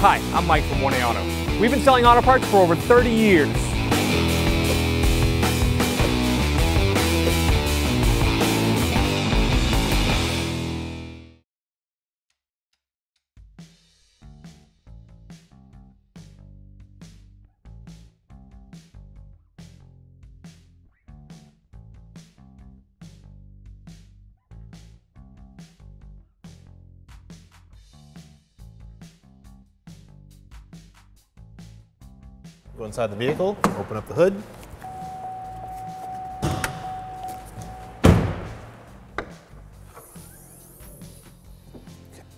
Hi, I'm Mike from 1A Auto. We've been selling auto parts for over 30 years. Inside the vehicle, open up the hood.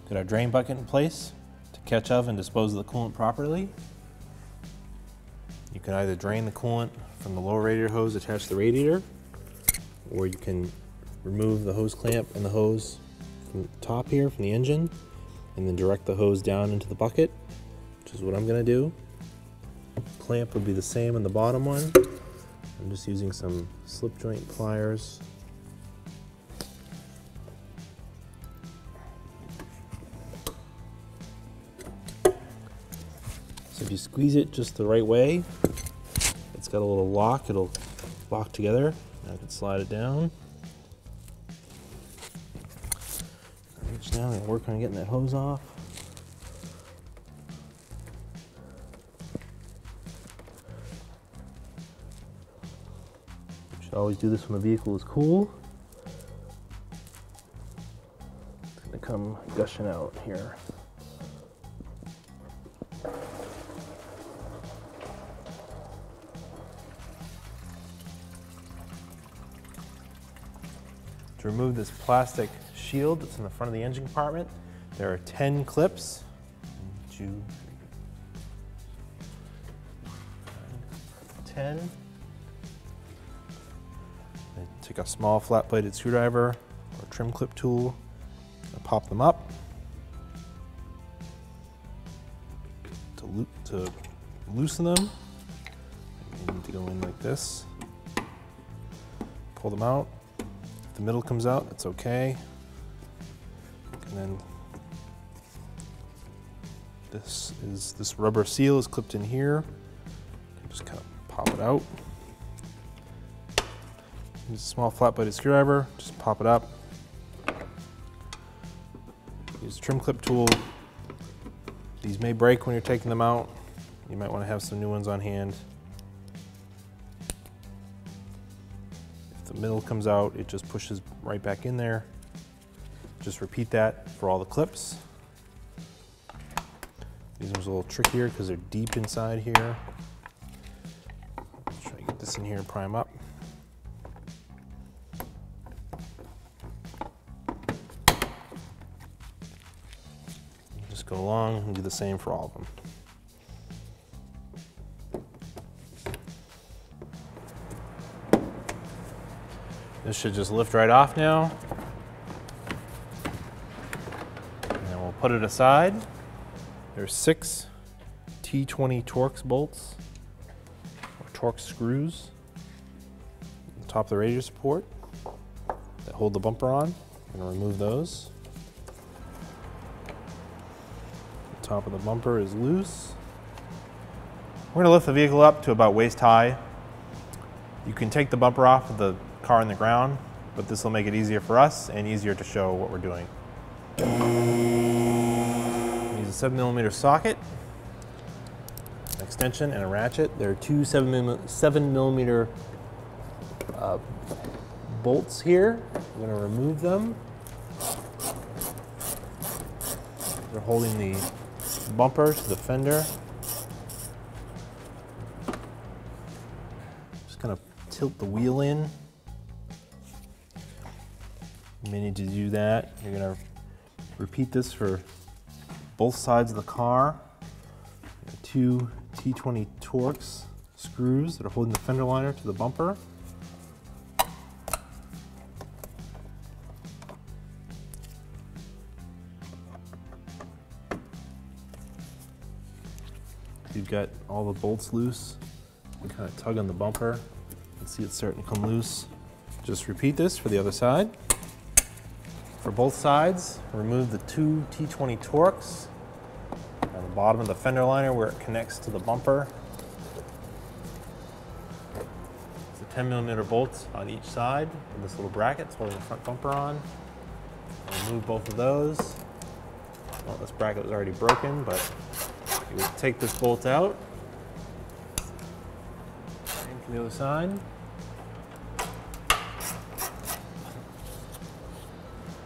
Get our drain bucket in place to catch of and dispose of the coolant properly. You can either drain the coolant from the lower radiator hose attached to the radiator, or you can remove the hose clamp and the hose from the top here from the engine, and then direct the hose down into the bucket, which is what I'm gonna do clamp would be the same on the bottom one. I'm just using some slip joint pliers. So if you squeeze it just the right way, it's got a little lock, it'll lock together. I can slide it down. Reach down and work on getting that hose off. Always do this when the vehicle is cool. It's gonna come gushing out here. To remove this plastic shield that's in the front of the engine compartment, there are 10 clips. One, two, three, 10. Take a small flat bladed screwdriver or trim clip tool and pop them up to, loo to loosen them. You need to go in like this. Pull them out. If the middle comes out, it's okay. And then this is this rubber seal is clipped in here. Just kind of pop it out. Use a small flat bladed screwdriver, just pop it up. Use a trim clip tool. These may break when you're taking them out. You might want to have some new ones on hand. If the middle comes out, it just pushes right back in there. Just repeat that for all the clips. These ones are a little trickier because they're deep inside here. Try to get this in here and prime up. Go along and do the same for all of them. This should just lift right off now. And then we'll put it aside. There's six T20 Torx bolts, or Torx screws, on top of the radiator support that hold the bumper on. I'm gonna remove those. Top of the bumper is loose. We're gonna lift the vehicle up to about waist high. You can take the bumper off of the car on the ground, but this will make it easier for us and easier to show what we're doing. Use a seven millimeter socket, an extension and a ratchet. There are two seven, seven millimeter uh, bolts here. I'm gonna remove them. They're holding the bumper to the fender. Just kind of tilt the wheel in. You may need to do that. You're gonna repeat this for both sides of the car. Two T20 Torx screws that are holding the fender liner to the bumper. All the bolts loose. You kind of tug on the bumper and see it's starting to come loose. Just repeat this for the other side. For both sides, remove the two T20 Torx on the bottom of the fender liner where it connects to the bumper. It's a 10 millimeter bolts on each side of this little bracket holding the front bumper on. Remove both of those. Well, this bracket was already broken, but you would take this bolt out. The other side.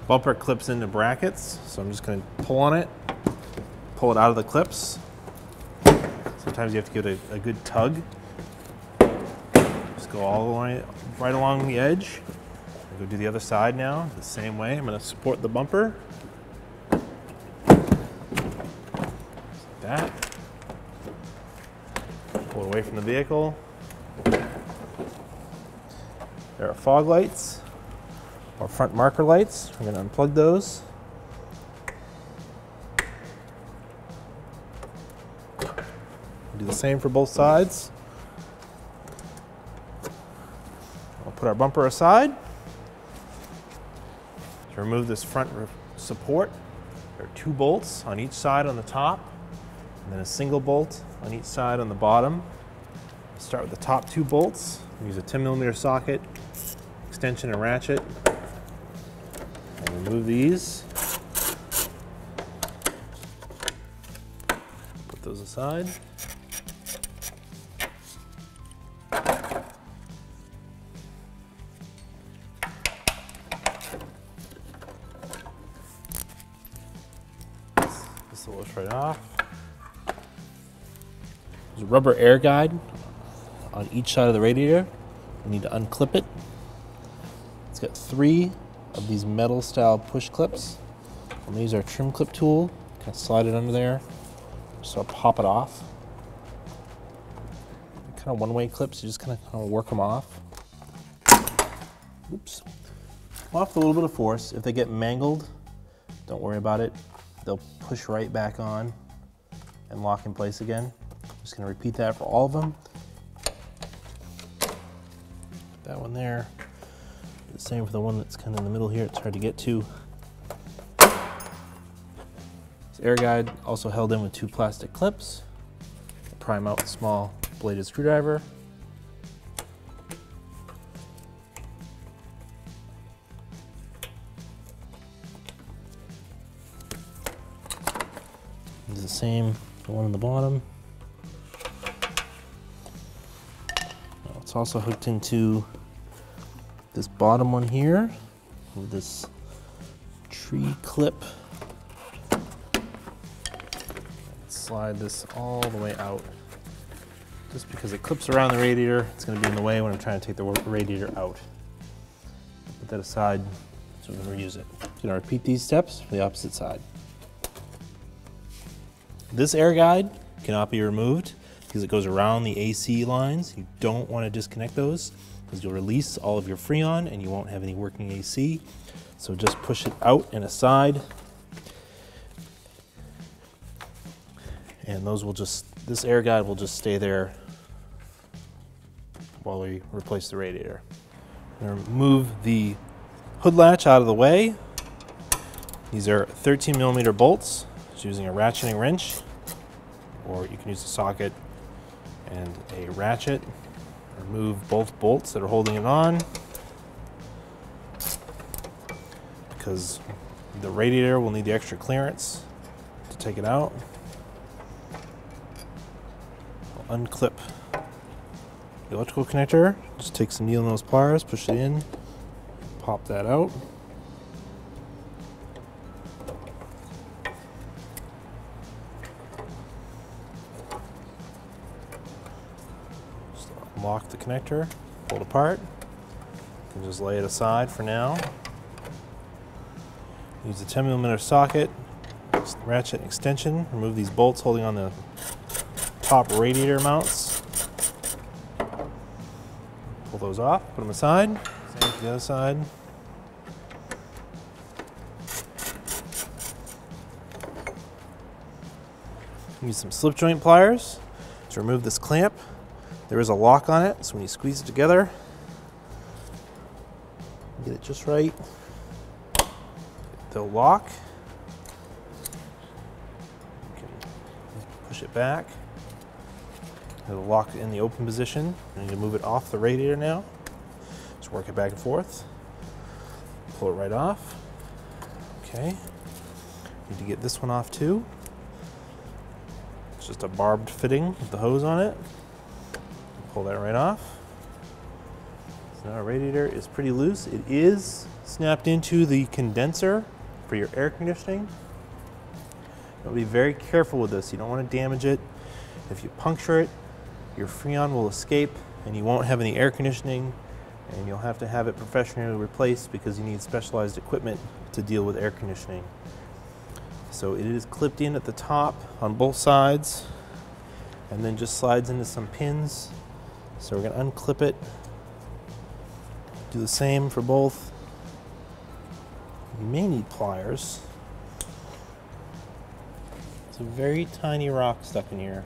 Bumper clips into brackets, so I'm just going to pull on it, pull it out of the clips. Sometimes you have to give it a, a good tug. Just go all the way right along the edge. I'll go do the other side now, the same way. I'm going to support the bumper. Just Like that. Pull it away from the vehicle. Are fog lights or front marker lights. I'm going to unplug those. Do the same for both sides. I'll put our bumper aside. To remove this front support, there are two bolts on each side on the top, and then a single bolt on each side on the bottom. Start with the top two bolts. Use a 10 millimeter socket, extension and ratchet. I'll remove these. Put those aside. This will lift right off. There's a rubber air guide on each side of the radiator. We need to unclip it. It's got three of these metal style push clips. I'm gonna use our trim clip tool, kind of slide it under there, so I'll pop it off. Kind of one way clips, you just kind of, kind of work them off. Oops. Off with a little bit of force. If they get mangled, don't worry about it. They'll push right back on and lock in place again. I'm Just gonna repeat that for all of them. That one there. The same for the one that's kind of in the middle here. It's hard to get to. This air guide also held in with two plastic clips. Prime out a small bladed screwdriver. Do the same, the one on the bottom. Now It's also hooked into this bottom one here with this tree clip. Slide this all the way out. Just because it clips around the radiator, it's going to be in the way when I'm trying to take the radiator out. Put that aside so we can reuse it. Going to repeat these steps for the opposite side. This air guide cannot be removed because it goes around the AC lines. You don't want to disconnect those because you'll release all of your Freon and you won't have any working AC. So just push it out and aside. And those will just, this air guide will just stay there while we replace the radiator. Move the hood latch out of the way. These are 13 millimeter bolts. Just using a ratcheting wrench, or you can use a socket and a ratchet. Remove both bolts that are holding it on because the radiator will need the extra clearance to take it out. I'll unclip the electrical connector. Just take some needle nose pliers, push it in, pop that out. Lock the connector, pull it apart. You can just lay it aside for now. Use the 10 millimeter socket, ratchet extension, remove these bolts holding on the top radiator mounts. Pull those off, put them aside. Same for the other side. Use some slip joint pliers to remove this clamp. There is a lock on it, so when you squeeze it together, get it just right. They'll lock. Can push it back. It'll lock in the open position. And you move it off the radiator now. Just work it back and forth. Pull it right off. Okay. Need to get this one off too. It's just a barbed fitting with the hose on it. Pull that right off. So now our radiator is pretty loose. It is snapped into the condenser for your air conditioning. But be very careful with this. You don't want to damage it. If you puncture it, your Freon will escape and you won't have any air conditioning and you'll have to have it professionally replaced because you need specialized equipment to deal with air conditioning. So it is clipped in at the top on both sides and then just slides into some pins. So we're to unclip it. Do the same for both. You may need pliers. It's a very tiny rock stuck in here.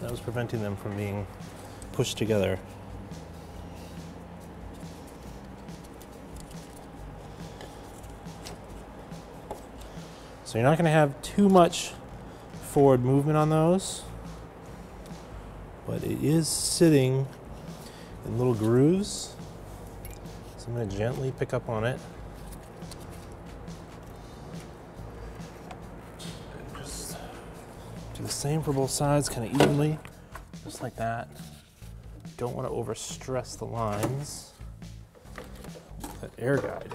That was preventing them from being pushed together. So you're not going to have too much forward movement on those, but it is sitting in little grooves. So I'm to gently pick up on it. Just do the same for both sides, kind of evenly, just like that. Don't want to overstress the lines. That air guide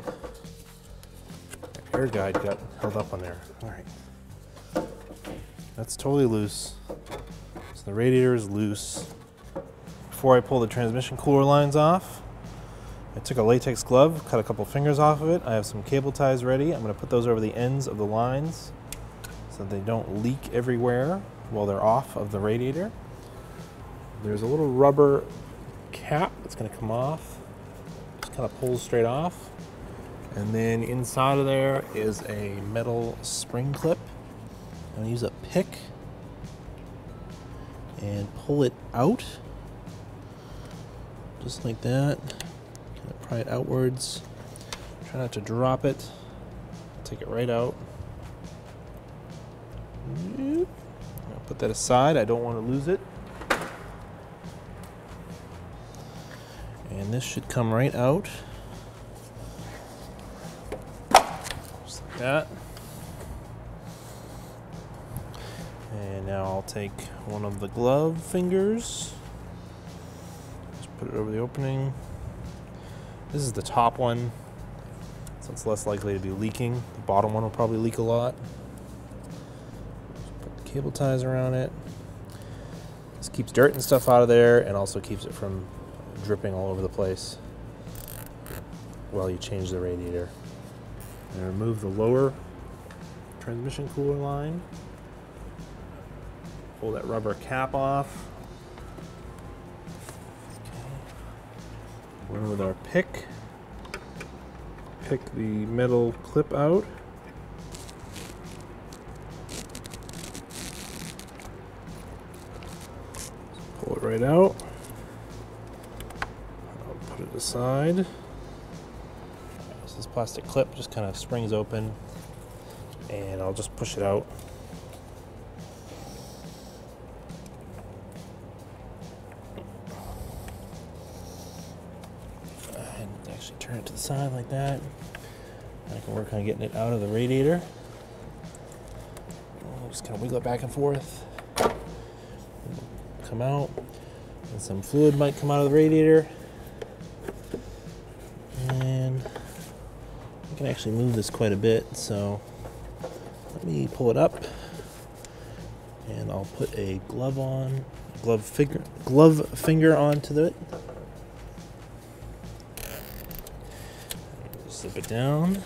air guide got held up on there. All right. That's totally loose. The radiator is loose. Before I pull the transmission cooler lines off, I took a latex glove, cut a couple fingers off of it. I have some cable ties ready. I'm gonna put those over the ends of the lines so they don't leak everywhere while they're off of the radiator. There's a little rubber cap that's gonna come off. Just kind of pulls straight off. And then inside of there is a metal spring clip. I'm gonna use a pick and pull it out. Just like that. Kind of pry it outwards. Try not to drop it. Take it right out. I'll put that aside. I don't want to lose it. And this should come right out. just like that. Now I'll take one of the glove fingers, just put it over the opening. This is the top one, so it's less likely to be leaking. The bottom one will probably leak a lot. Just put the cable ties around it. This keeps dirt and stuff out of there and also keeps it from dripping all over the place while you change the radiator. And remove the lower transmission cooler line. Pull that rubber cap off. Okay. with our pick. Pick the metal clip out. Pull it right out. I'll put it aside this plastic clip just kind of springs open and I'll just push it out. Like that. I can work on getting it out of the radiator. just kind of wiggle it back and forth. Come out. And some fluid might come out of the radiator. And I can actually move this quite a bit, so let me pull it up and I'll put a glove on, glove finger, glove finger onto it. Slip it down.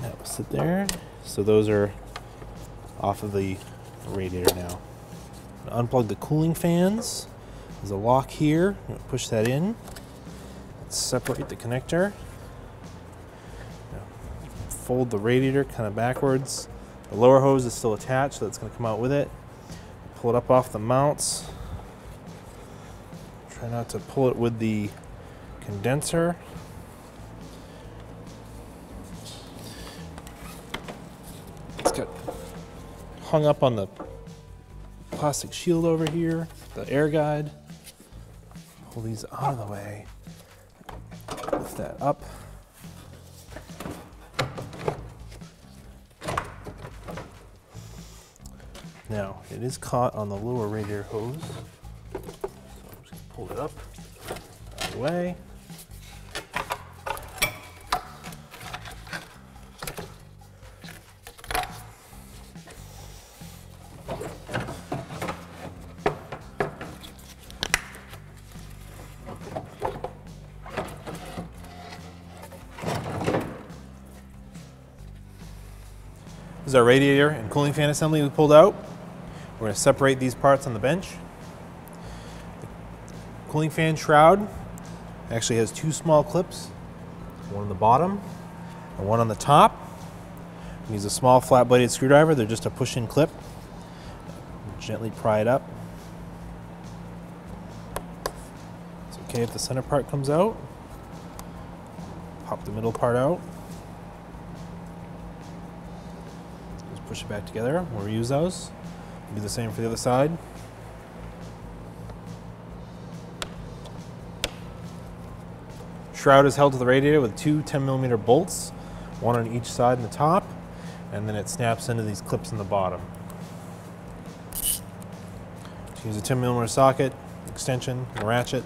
That will sit there. So those are off of the radiator now. Unplug the cooling fans. There's a lock here. Push that in separate the connector. Fold the radiator kind of backwards. The lower hose is still attached, so it's going to come out with it. Pull it up off the mounts. Try not to pull it with the condenser. It's good. Hung up on the plastic shield over here, the air guide. Pull these out of the way. Lift that up. Now, it is caught on the lower radiator hose. So I'm just gonna pull it up, out of the way. Is our radiator and cooling fan assembly we pulled out. We're going to separate these parts on the bench. The cooling fan shroud actually has two small clips, one on the bottom and one on the top. Use a small flat bladed screwdriver, they're just a push in clip. Gently pry it up. It's okay if the center part comes out. Pop the middle part out. Push it back together. We'll reuse those. Do the same for the other side. Shroud is held to the radiator with two 10 millimeter bolts, one on each side and the top, and then it snaps into these clips in the bottom. Use a 10 millimeter socket, extension, and ratchet.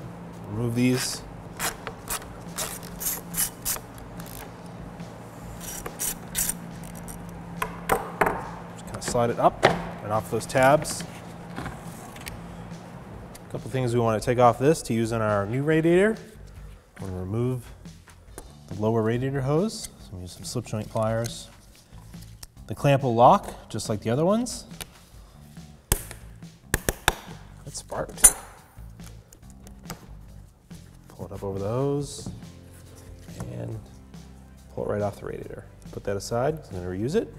Remove these. Just kind of slide it up and off those tabs. A couple things we want to take off this to use on our new radiator. To remove the lower radiator hose. So we use some slip joint pliers. The clamp will lock just like the other ones. It sparked. Pull it up over the hose and pull it right off the radiator. Put that aside, I'm gonna reuse it.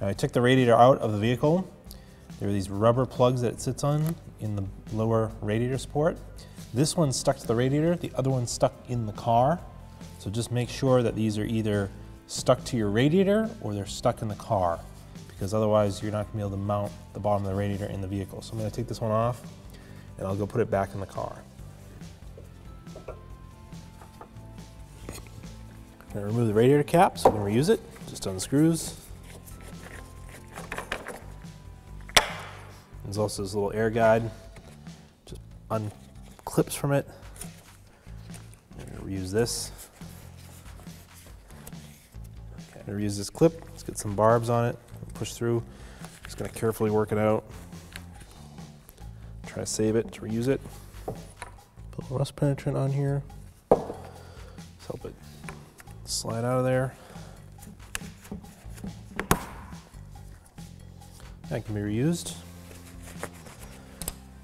Now I took the radiator out of the vehicle. There are these rubber plugs that it sits on in the lower radiator support. This one's stuck to the radiator, the other one's stuck in the car. So just make sure that these are either stuck to your radiator or they're stuck in the car because otherwise you're not gonna be able to mount the bottom of the radiator in the vehicle. So I'm gonna take this one off and I'll go put it back in the car. I'm gonna remove the radiator cap so we can reuse it. Just unscrews. There's also this little air guide. Just unclips from it. I'm gonna reuse this. Okay, I'm gonna reuse this clip. Let's get some barbs on it. Push through. Just gonna carefully work it out. Try to save it, to reuse it. Put a rust penetrant on here. Let's help it slide out of there. That can be reused.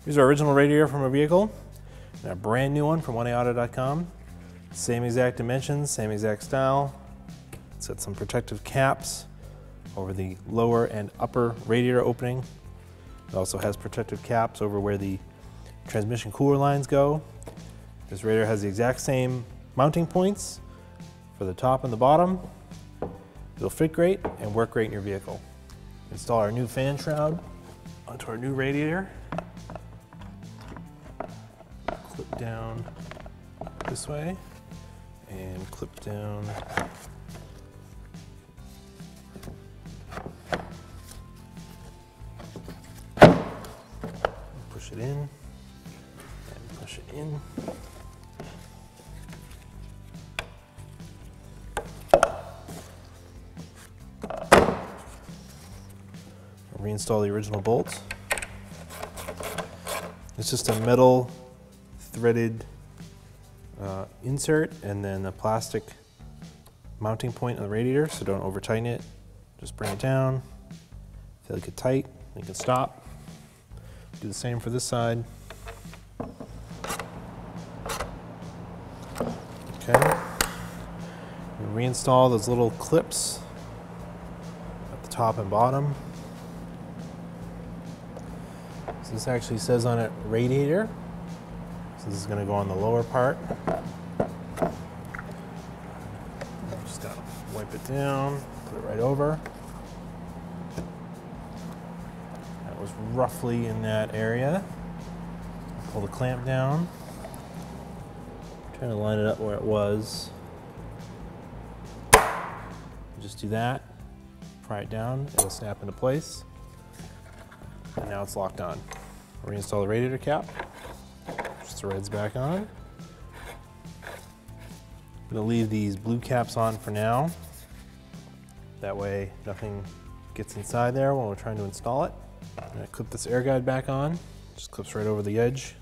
Here's our original radiator from our vehicle, and a brand new one from 1AAuto.com. Same exact dimensions, same exact style. It's got some protective caps over the lower and upper radiator opening. It also has protective caps over where the transmission cooler lines go. This radiator has the exact same mounting points for the top and the bottom. It'll fit great and work great in your vehicle. Install our new fan shroud onto our new radiator. Down this way and clip down push it in and push it in. Reinstall the original bolt. It's just a metal threaded uh, insert and then a plastic mounting point on the radiator, so don't over tighten it. Just bring it down, feel like it tight, you can stop. Do the same for this side. Okay. We reinstall those little clips at the top and bottom. So this actually says on it radiator. So this is going to go on the lower part. Just gotta wipe it down, put it right over. That was roughly in that area. Pull the clamp down. Trying to line it up where it was. Just do that. Pry it down. It'll snap into place. And now it's locked on. Reinstall the radiator cap. Just threads back on. I'm gonna leave these blue caps on for now. That way nothing gets inside there when we're trying to install it. I'm gonna clip this air guide back on. Just clips right over the edge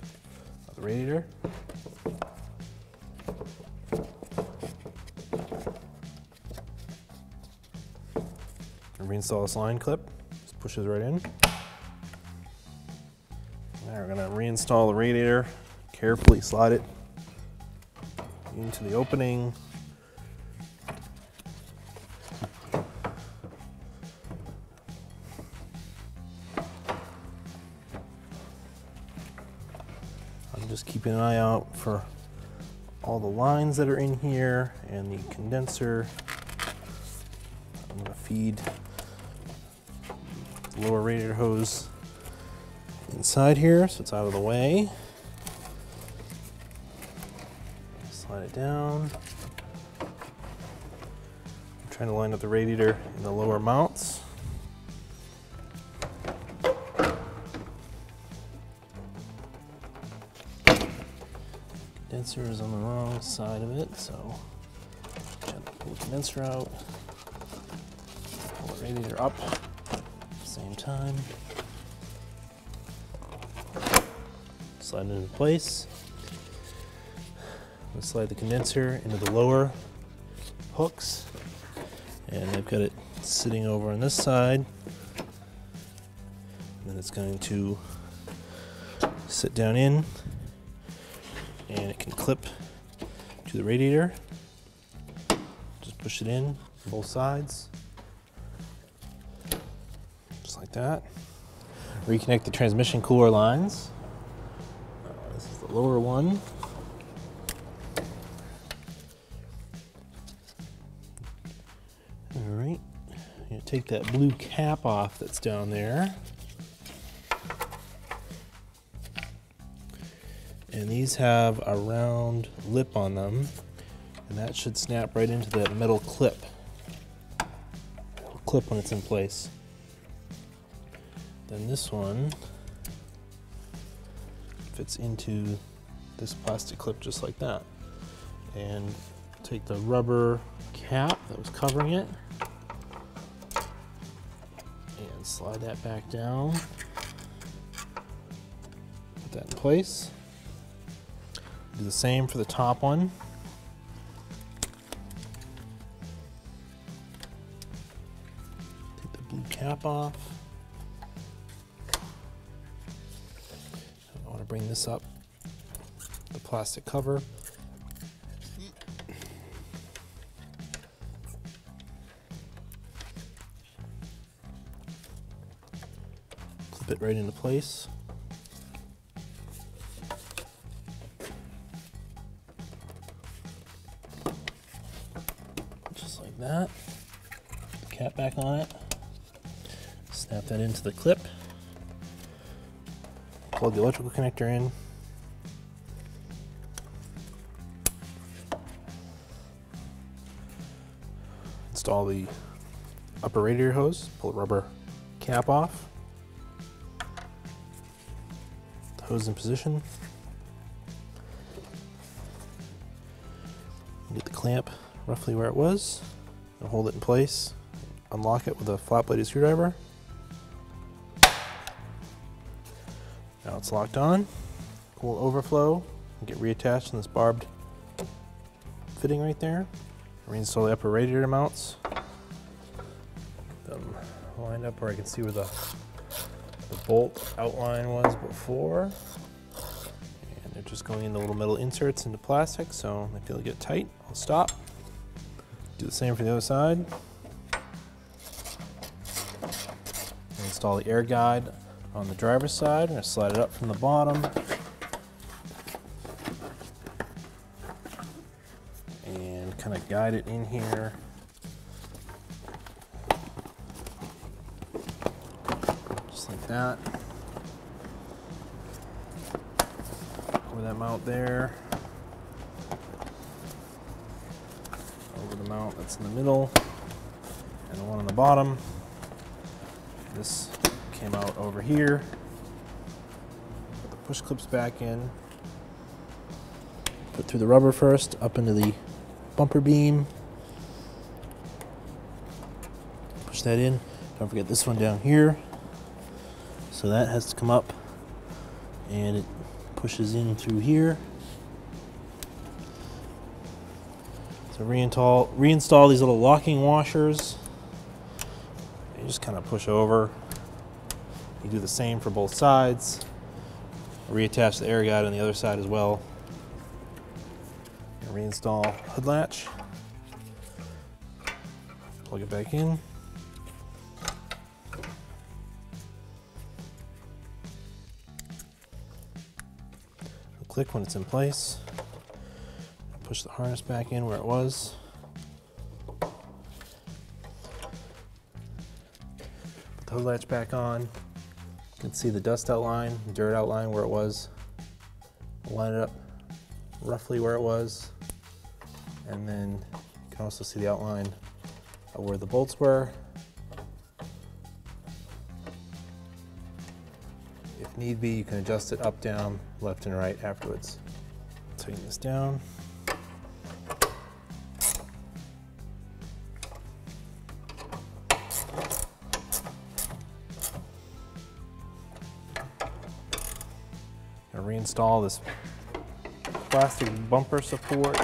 of the radiator. And reinstall this line clip. Just pushes right in. Now we're gonna reinstall the radiator. Carefully slide it into the opening. I'm just keeping an eye out for all the lines that are in here and the condenser. I'm gonna feed the lower radiator hose inside here so it's out of the way. Down. I'm trying to line up the radiator in the lower mounts. Condenser is on the wrong side of it, so pull the condenser out. Pull the radiator up at the same time. Slide it into place. Slide the condenser into the lower hooks. And I've got it sitting over on this side. And then it's going to sit down in and it can clip to the radiator. Just push it in both sides. Just like that. Reconnect the transmission cooler lines. Uh, this is the lower one. Take that blue cap off that's down there. And these have a round lip on them, and that should snap right into that metal clip. It'll clip when it's in place. Then this one fits into this plastic clip just like that. And take the rubber cap that was covering it slide that back down. Put that in place. Do the same for the top one. Take the blue cap off. I want to bring this up, the plastic cover. Right into place. Just like that. Cap back on it. Snap that into the clip. Plug the electrical connector in. Install the upper radiator hose, pull the rubber cap off. Hose in position. Get the clamp roughly where it was and hold it in place. Unlock it with a flat bladed screwdriver. Now it's locked on. Cool overflow and get reattached in this barbed fitting right there. Reinstall the upper radiator mounts. Them lined up where I can see where the, the bolt outline was before. And they're just going into little metal inserts into plastic, so if they get tight, I'll stop. Do the same for the other side. Install the air guide on the driver's side. I'm gonna slide it up from the bottom. And kind of guide it in here. That. Over that mount there. Over the mount that's in the middle. And the one on the bottom. This came out over here. Put the push clips back in. Put through the rubber first, up into the bumper beam. Push that in. Don't forget this one down here. So that has to come up and it pushes in through here. So reinstall reinstall these little locking washers. You just kind of push over. You do the same for both sides. Reattach the air guide on the other side as well. And reinstall hood latch. Plug it back in. Click when it's in place. Push the harness back in where it was. Put the hood latch back on. You can see the dust outline, dirt outline where it was. Line it up roughly where it was. And then you can also see the outline of where the bolts were. Need be, you can adjust it up, down, left, and right afterwards. Tighten this down. Now reinstall this plastic bumper support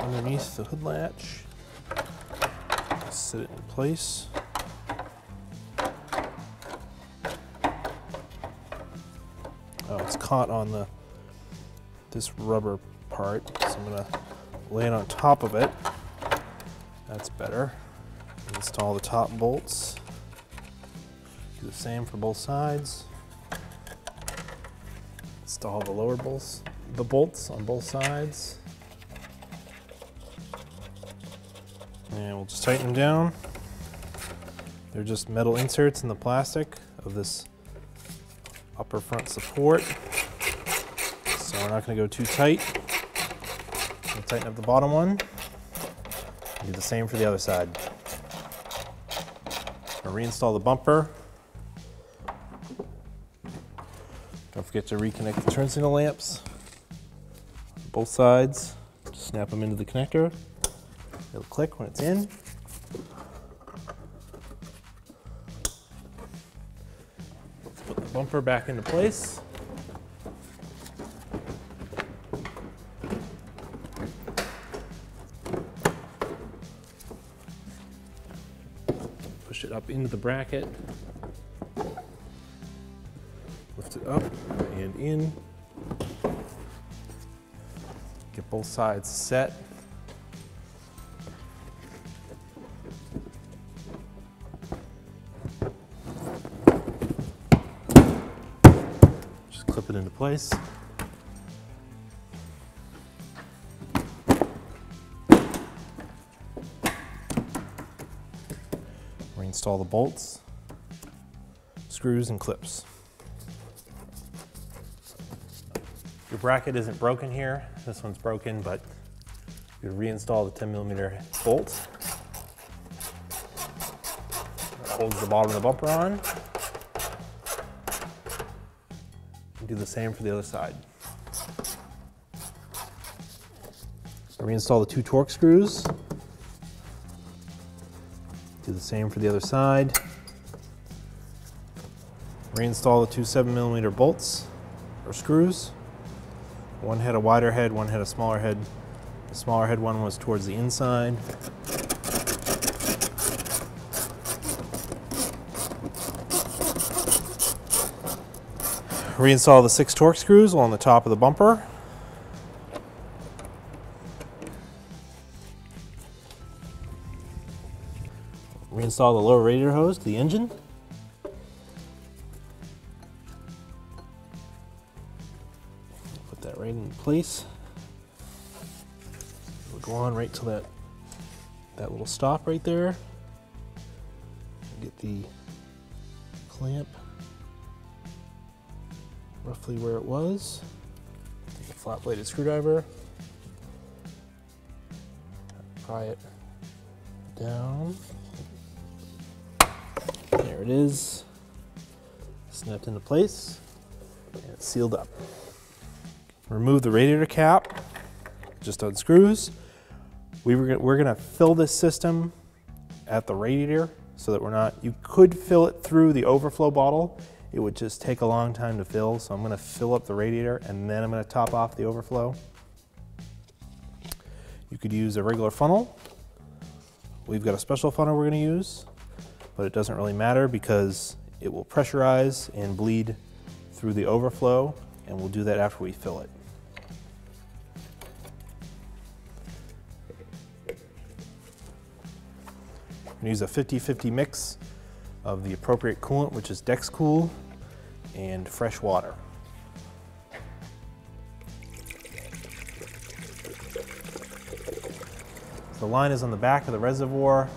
underneath the hood latch. Set it in place. Oh, it's caught on the this rubber part, so I'm gonna lay it on top of it. That's better. Install the top bolts. Do the same for both sides. Install the lower bolts, the bolts on both sides. And we'll just tighten them down. They're just metal inserts in the plastic of this upper front support. So we're not going to go too tight. We'll tighten up the bottom one. Do the same for the other side. Reinstall the bumper. Don't forget to reconnect the turn signal lamps. Both sides. Snap them into the connector. It'll click when it's in. Bumper back into place. Push it up into the bracket. Lift it up and in. Get both sides set. It into place. Reinstall the bolts, screws, and clips. Your bracket isn't broken here. This one's broken, but you reinstall the 10 millimeter bolt. That holds the bottom of the bumper on. Do the same for the other side. Reinstall the two Torx screws. Do the same for the other side. Reinstall the two 7 millimeter bolts or screws. One had a wider head, one had a smaller head. The smaller head one was towards the inside. Reinstall the six Torx screws on the top of the bumper. Reinstall the lower radiator hose to the engine. Put that right in place. It'll go on right till that that little stop right there. get the clamp roughly where it was. Take a flat bladed screwdriver, pry it down. There it is, snapped into place, and it's sealed up. Remove the radiator cap, just unscrews. We were we're gonna fill this system at the radiator so that we're not, you could fill it through the overflow bottle. It would just take a long time to fill. So I'm gonna fill up the radiator and then I'm gonna top off the overflow. You could use a regular funnel. We've got a special funnel we're gonna use, but it doesn't really matter because it will pressurize and bleed through the overflow and we'll do that after we fill it. I'm gonna use a 50-50 mix of the appropriate coolant, which is Dexcool, and fresh water. The line is on the back of the reservoir.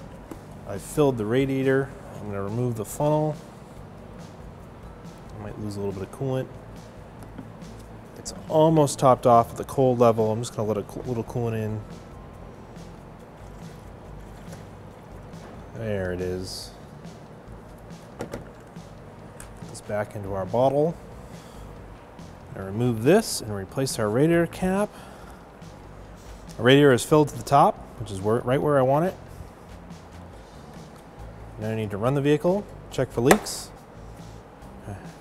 I've filled the radiator. I'm gonna remove the funnel. I might lose a little bit of coolant. It's almost topped off at the cold level. I'm just gonna let a little coolant in. There it is. Put this back into our bottle. And remove this and replace our radiator cap. Our radiator is filled to the top, which is where, right where I want it. Now I need to run the vehicle, check for leaks,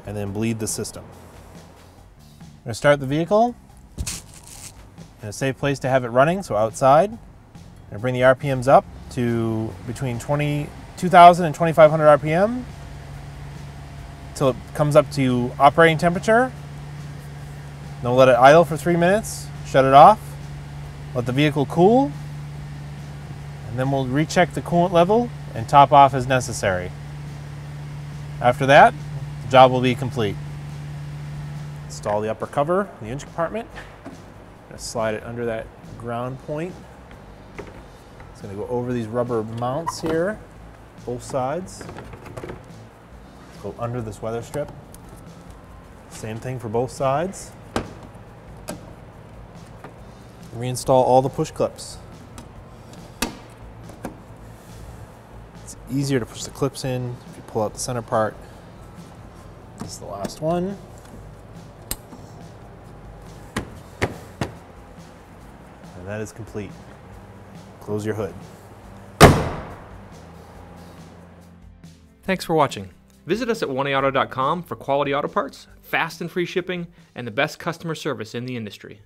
and then bleed the system. I'm gonna start the vehicle in a safe place to have it running, so outside. Gonna bring the RPMs up to between 20, 2000 and 2500 RPM until it comes up to operating temperature. Then we'll let it idle for three minutes, shut it off, let the vehicle cool, and then we'll recheck the coolant level and top off as necessary. After that, the job will be complete. Install the upper cover, in the engine compartment. Gonna slide it under that ground point. It's gonna go over these rubber mounts here, both sides. Go under this weather strip. Same thing for both sides. Reinstall all the push clips. It's easier to push the clips in if you pull out the center part. This is the last one. And that is complete. Close your hood. Thanks for watching. Visit us at 1aauto.com for quality auto parts, fast and free shipping, and the best customer service in the industry.